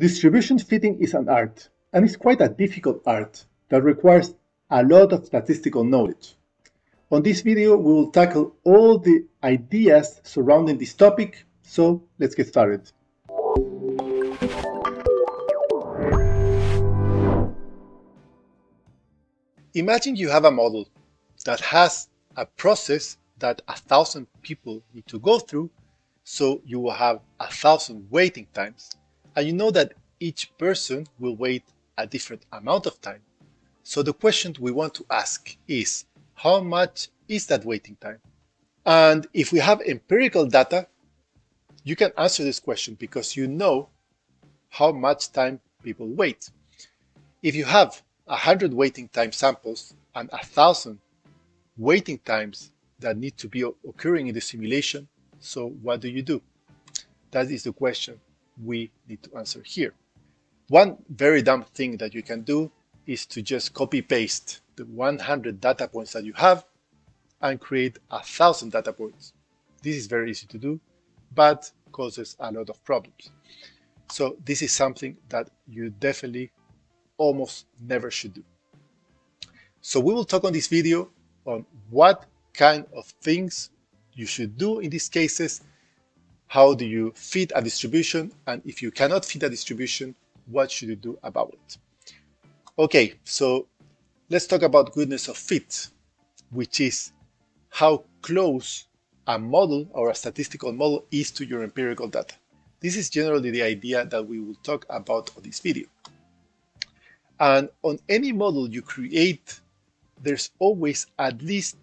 Distribution fitting is an art, and it's quite a difficult art that requires a lot of statistical knowledge. On this video, we will tackle all the ideas surrounding this topic, so let's get started. Imagine you have a model that has a process that a thousand people need to go through, so you will have a thousand waiting times. And you know that each person will wait a different amount of time. So the question we want to ask is, how much is that waiting time? And if we have empirical data, you can answer this question because you know how much time people wait. If you have 100 waiting time samples and 1,000 waiting times that need to be occurring in the simulation. So what do you do? That is the question we need to answer here. One very dumb thing that you can do is to just copy paste the 100 data points that you have and create a thousand data points. This is very easy to do, but causes a lot of problems. So this is something that you definitely almost never should do. So we will talk on this video on what kind of things you should do in these cases, how do you fit a distribution, and if you cannot fit a distribution, what should you do about it? Okay, so let's talk about goodness of fit, which is how close a model or a statistical model is to your empirical data. This is generally the idea that we will talk about on this video. And on any model you create, there's always at least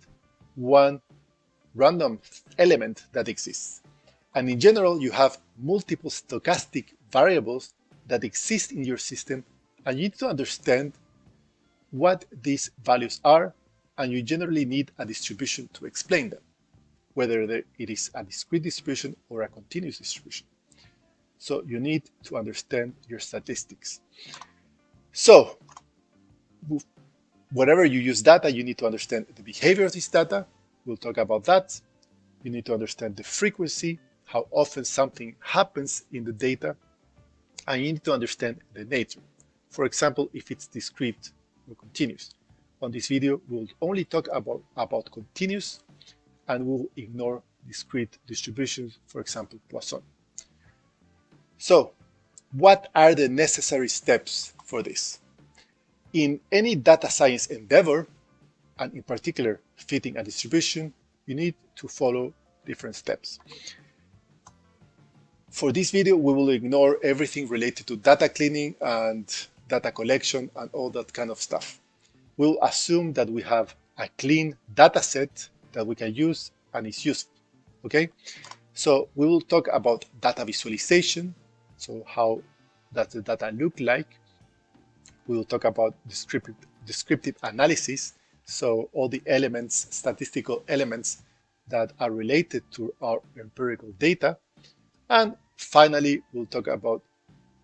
one random element that exists. And in general, you have multiple stochastic variables that exist in your system, and you need to understand what these values are, and you generally need a distribution to explain them, whether it is a discrete distribution or a continuous distribution. So you need to understand your statistics. So whenever you use data, you need to understand the behavior of this data. We'll talk about that. You need to understand the frequency, how often something happens in the data, and you need to understand the nature. For example, if it's discrete or continuous. On this video, we'll only talk about, about continuous and we'll ignore discrete distributions, for example, Poisson. So, what are the necessary steps for this? In any data science endeavor, and in particular fitting a distribution, you need to follow different steps. For this video, we will ignore everything related to data cleaning and data collection and all that kind of stuff. We'll assume that we have a clean data set that we can use and is useful, okay? So we will talk about data visualization, so how does the data look like, we will talk about descriptive, descriptive analysis, so all the elements, statistical elements that are related to our empirical data. And finally, we'll talk about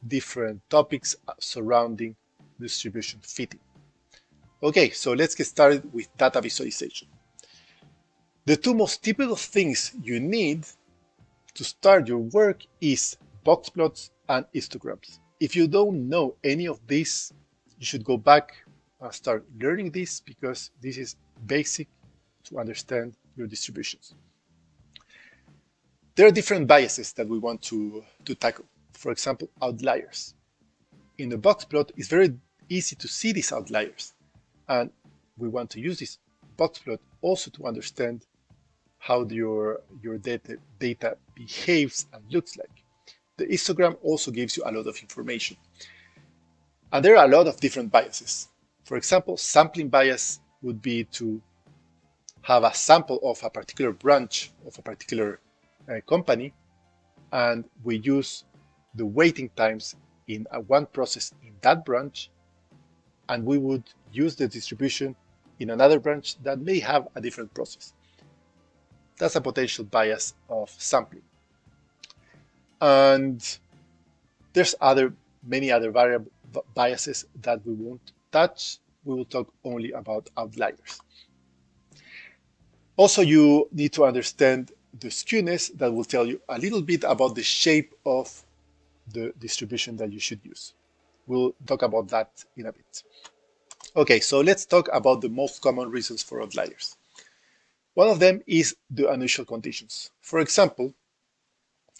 different topics surrounding distribution fitting. Okay, so let's get started with data visualization. The two most typical things you need to start your work is box plots and histograms. If you don't know any of these, you should go back and start learning this because this is basic to understand your distributions. There are different biases that we want to, to tackle. For example, outliers. In the box plot, it's very easy to see these outliers. And we want to use this box plot also to understand how your, your data, data behaves and looks like. The histogram also gives you a lot of information. And there are a lot of different biases. For example, sampling bias would be to have a sample of a particular branch of a particular Uh, company, and we use the waiting times in one process in that branch, and we would use the distribution in another branch that may have a different process. That's a potential bias of sampling. And there's other many other variable biases that we won't touch. We will talk only about outliers. Also, you need to understand the skewness that will tell you a little bit about the shape of the distribution that you should use. We'll talk about that in a bit. Okay, so let's talk about the most common reasons for outliers. One of them is the unusual conditions. For example,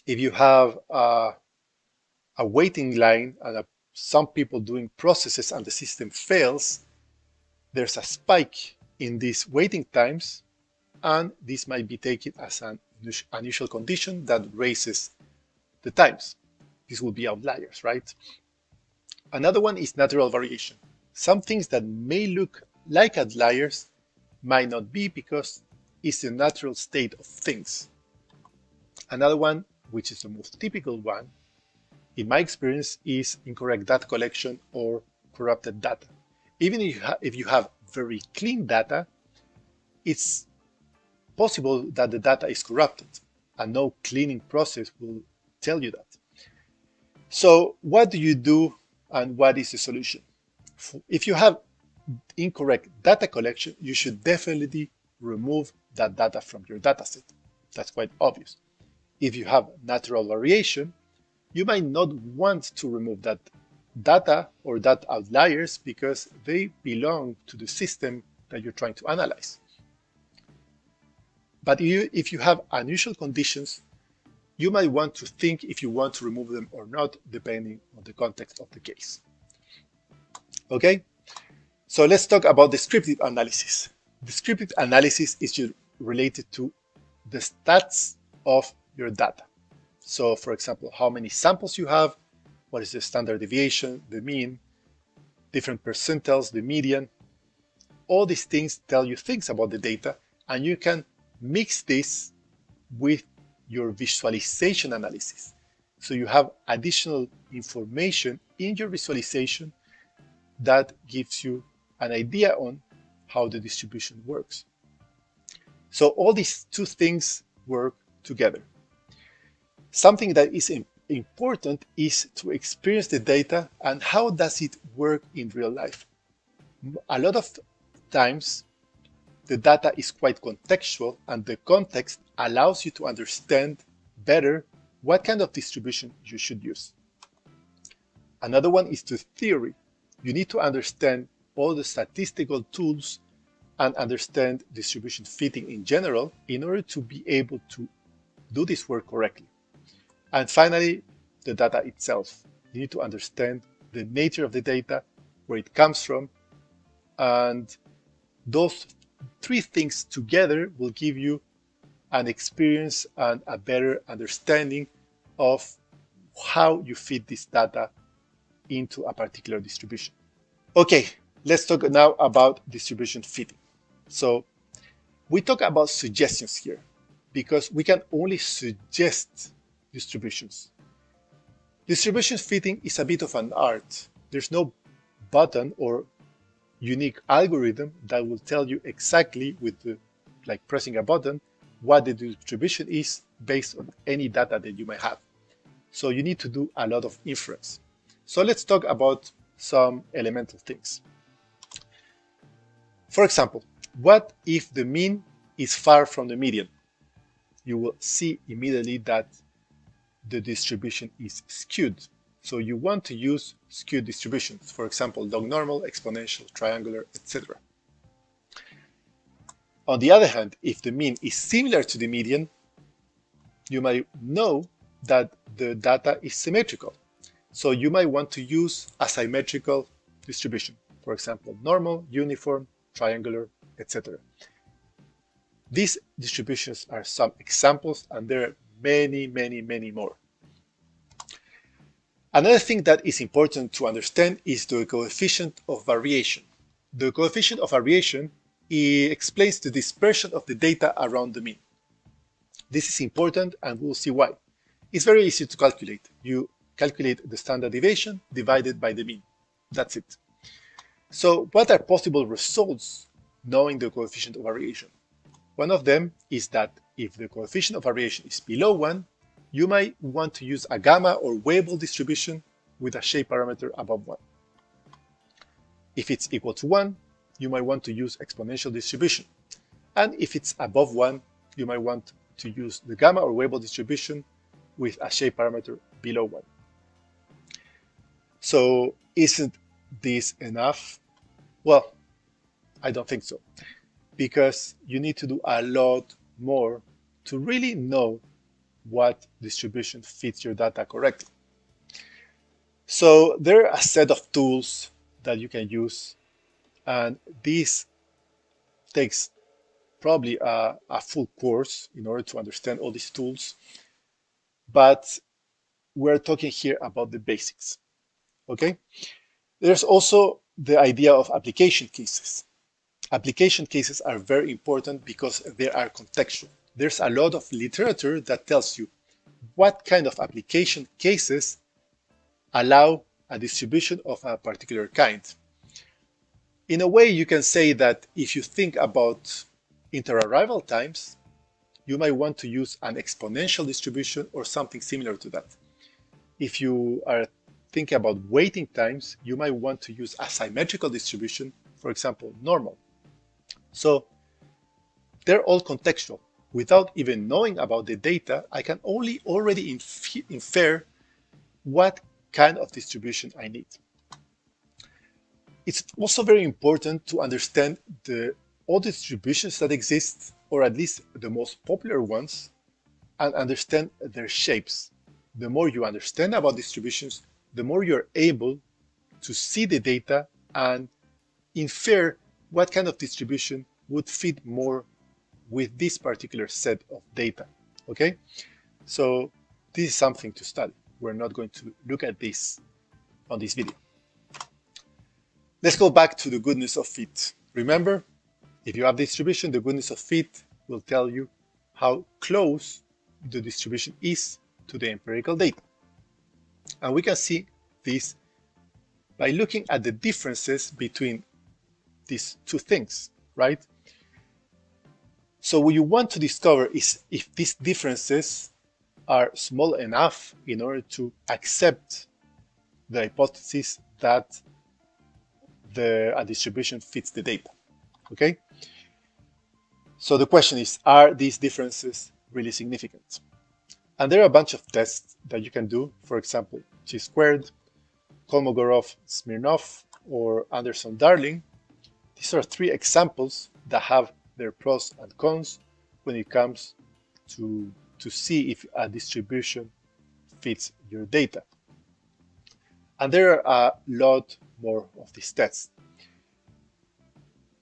if you have a, a waiting line and a, some people doing processes and the system fails, there's a spike in these waiting times, and this might be taken as an unusual condition that raises the times. These will be outliers, right? Another one is natural variation. Some things that may look like outliers might not be because it's the natural state of things. Another one, which is the most typical one, in my experience, is incorrect data collection or corrupted data. Even if you, if you have very clean data, it's possible that the data is corrupted and no cleaning process will tell you that. So what do you do and what is the solution? If you have incorrect data collection, you should definitely remove that data from your dataset. That's quite obvious. If you have natural variation, you might not want to remove that data or that outliers because they belong to the system that you're trying to analyze. But you, if you have unusual conditions, you might want to think if you want to remove them or not, depending on the context of the case. Okay, so let's talk about descriptive analysis. Descriptive analysis is related to the stats of your data. So for example, how many samples you have, what is the standard deviation, the mean, different percentiles, the median. All these things tell you things about the data and you can mix this with your visualization analysis. So you have additional information in your visualization that gives you an idea on how the distribution works. So all these two things work together. Something that is important is to experience the data and how does it work in real life. A lot of times the data is quite contextual and the context allows you to understand better what kind of distribution you should use. Another one is the theory. You need to understand all the statistical tools and understand distribution fitting in general in order to be able to do this work correctly. And finally, the data itself. You need to understand the nature of the data, where it comes from, and those three things together will give you an experience and a better understanding of how you fit this data into a particular distribution. Okay, let's talk now about distribution fitting. So we talk about suggestions here because we can only suggest distributions. Distribution fitting is a bit of an art. There's no button or unique algorithm that will tell you exactly with the, like pressing a button what the distribution is based on any data that you might have. So you need to do a lot of inference. So let's talk about some elemental things. For example, what if the mean is far from the median? You will see immediately that the distribution is skewed. So you want to use skewed distributions, for example, log normal, exponential, triangular, etc. On the other hand, if the mean is similar to the median, you might know that the data is symmetrical. So you might want to use a symmetrical distribution, for example, normal, uniform, triangular, etc. These distributions are some examples and there are many, many, many more. Another thing that is important to understand is the coefficient of variation. The coefficient of variation explains the dispersion of the data around the mean. This is important and we'll see why. It's very easy to calculate. You calculate the standard deviation divided by the mean. That's it. So what are possible results knowing the coefficient of variation? One of them is that if the coefficient of variation is below 1, you might want to use a gamma or Weibull distribution with a shape parameter above 1. If it's equal to 1, you might want to use exponential distribution. And if it's above 1, you might want to use the gamma or Weibull distribution with a shape parameter below 1. So isn't this enough? Well, I don't think so, because you need to do a lot more to really know what distribution fits your data correctly. So there are a set of tools that you can use, and this takes probably a, a full course in order to understand all these tools. But we're talking here about the basics. Okay? There's also the idea of application cases. Application cases are very important because they are contextual. There's a lot of literature that tells you what kind of application cases allow a distribution of a particular kind. In a way, you can say that if you think about interarrival times, you might want to use an exponential distribution or something similar to that. If you are thinking about waiting times, you might want to use a symmetrical distribution, for example, normal. So they're all contextual. Without even knowing about the data, I can only already inf infer what kind of distribution I need. It's also very important to understand the all distributions that exist, or at least the most popular ones, and understand their shapes. The more you understand about distributions, the more you're able to see the data and infer what kind of distribution would fit more with this particular set of data. Okay, so this is something to study. We're not going to look at this on this video. Let's go back to the goodness of fit. Remember, if you have distribution, the goodness of fit will tell you how close the distribution is to the empirical data. And we can see this by looking at the differences between these two things, right? So what you want to discover is if these differences are small enough in order to accept the hypothesis that the a distribution fits the data. Okay? So the question is, are these differences really significant? And there are a bunch of tests that you can do, for example, chi-squared, Kolmogorov, Smirnov, or Anderson-Darling. These are three examples that have their pros and cons when it comes to, to see if a distribution fits your data. And there are a lot more of these tests.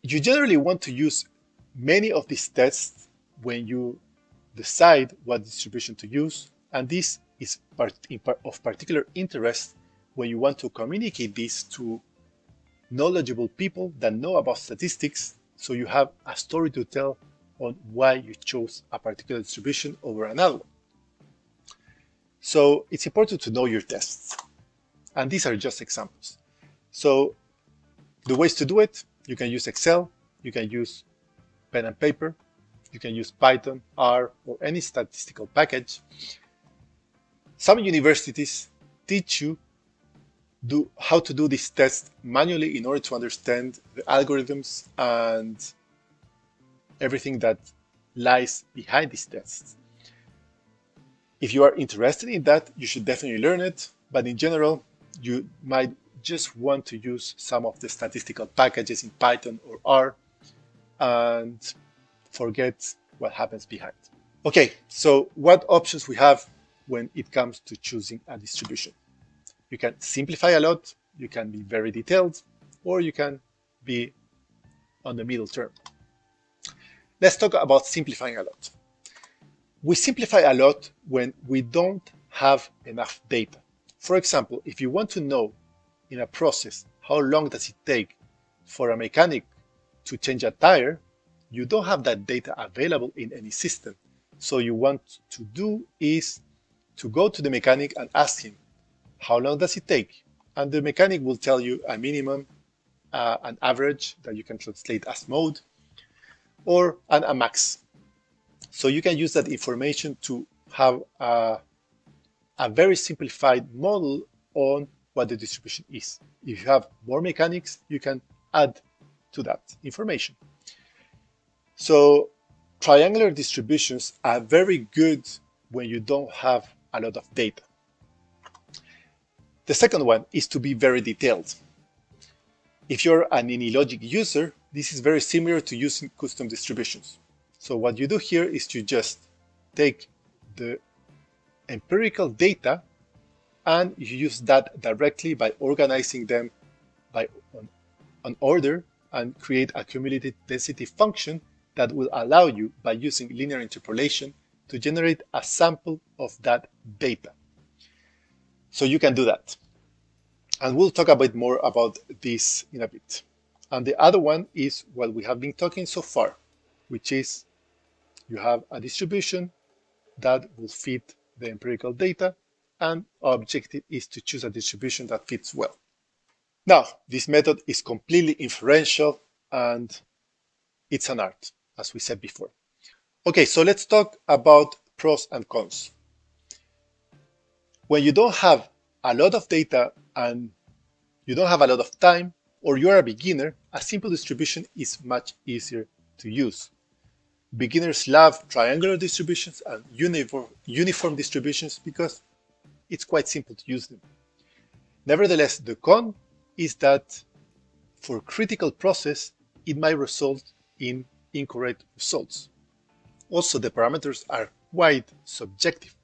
You generally want to use many of these tests when you decide what distribution to use, and this is part, part of particular interest when you want to communicate this to knowledgeable people that know about statistics so you have a story to tell on why you chose a particular distribution over another one. So it's important to know your tests. And these are just examples. So the ways to do it, you can use Excel, you can use pen and paper, you can use Python, R, or any statistical package. Some universities teach you do how to do this test manually in order to understand the algorithms and everything that lies behind these tests. If you are interested in that, you should definitely learn it, but in general, you might just want to use some of the statistical packages in Python or R and forget what happens behind. Okay, so what options we have when it comes to choosing a distribution? You can simplify a lot, you can be very detailed, or you can be on the middle term. Let's talk about simplifying a lot. We simplify a lot when we don't have enough data. For example, if you want to know in a process how long does it take for a mechanic to change a tire, you don't have that data available in any system. So you want to do is to go to the mechanic and ask him, how long does it take? And the mechanic will tell you a minimum, uh, an average that you can translate as mode, or an, a max. So you can use that information to have a, a very simplified model on what the distribution is. If you have more mechanics, you can add to that information. So triangular distributions are very good when you don't have a lot of data. The second one is to be very detailed. If you're an AnyLogic user, this is very similar to using custom distributions. So what you do here is to just take the empirical data and you use that directly by organizing them by an order and create a cumulative density function that will allow you, by using linear interpolation, to generate a sample of that data. So you can do that. And we'll talk a bit more about this in a bit. And the other one is what we have been talking so far, which is you have a distribution that will fit the empirical data, and our objective is to choose a distribution that fits well. Now, this method is completely inferential and it's an art, as we said before. Okay, so let's talk about pros and cons. When you don't have a lot of data and you don't have a lot of time, or you're a beginner, a simple distribution is much easier to use. Beginners love triangular distributions and uniform, distributions because it's quite simple to use them. Nevertheless, the con is that for critical process, it might result in incorrect results. Also, the parameters are quite subjective.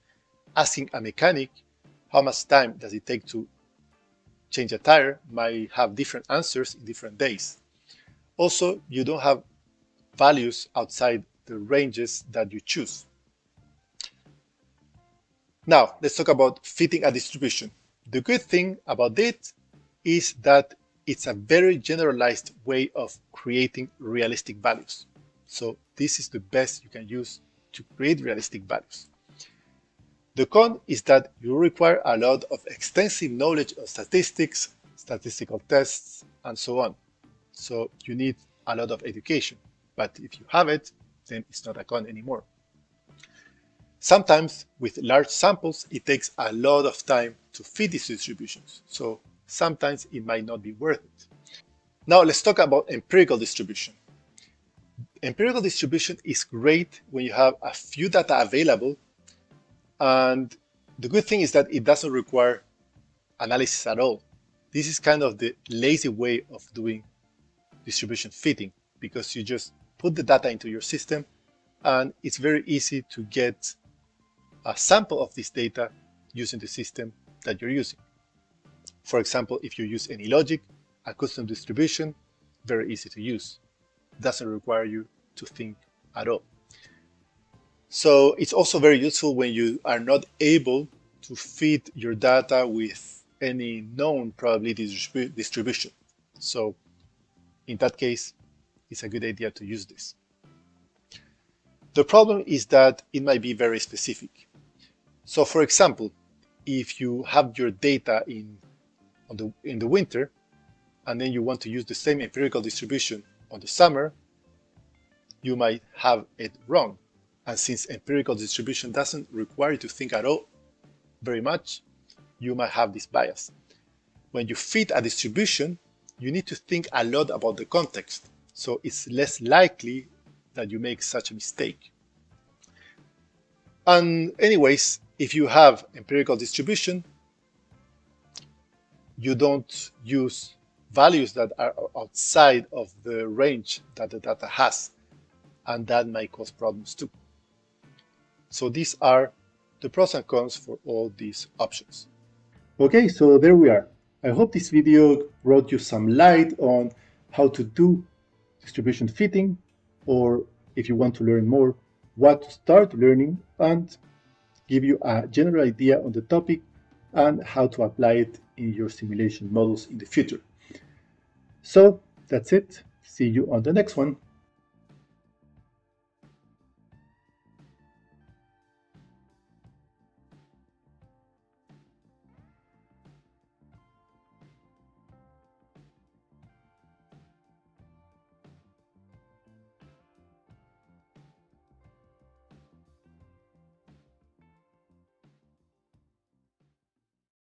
Asking a mechanic how much time does it take to change a tire might have different answers in different days. Also, you don't have values outside the ranges that you choose. Now, let's talk about fitting a distribution. The good thing about it is that it's a very generalized way of creating realistic values. So this is the best you can use to create realistic values. The con is that you require a lot of extensive knowledge of statistics, statistical tests, and so on. So you need a lot of education. But if you have it, then it's not a con anymore. Sometimes with large samples, it takes a lot of time to fit these distributions. So sometimes it might not be worth it. Now let's talk about empirical distribution. Empirical distribution is great when you have a few data available and the good thing is that it doesn't require analysis at all. This is kind of the lazy way of doing distribution fitting because you just put the data into your system and it's very easy to get a sample of this data using the system that you're using. For example, if you use AnyLogic, a custom distribution, very easy to use. Doesn't require you to think at all. So it's also very useful when you are not able to fit your data with any known probability distribution. So in that case, it's a good idea to use this. The problem is that it might be very specific. So for example, if you have your data in, the, in the winter, and then you want to use the same empirical distribution on the summer, you might have it wrong. And since empirical distribution doesn't require you to think at all very much, you might have this bias. When you fit a distribution, you need to think a lot about the context, so it's less likely that you make such a mistake. And anyways, if you have empirical distribution, you don't use values that are outside of the range that the data has, and that might cause problems too. So these are the pros and cons for all these options. Okay, so there we are. I hope this video brought you some light on how to do distribution fitting, or if you want to learn more, what to start learning and give you a general idea on the topic and how to apply it in your simulation models in the future. So that's it. See you on the next one.